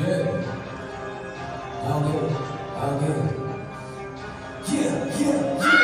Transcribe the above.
Yeah. Okay. Okay. Yeah, yeah, yeah.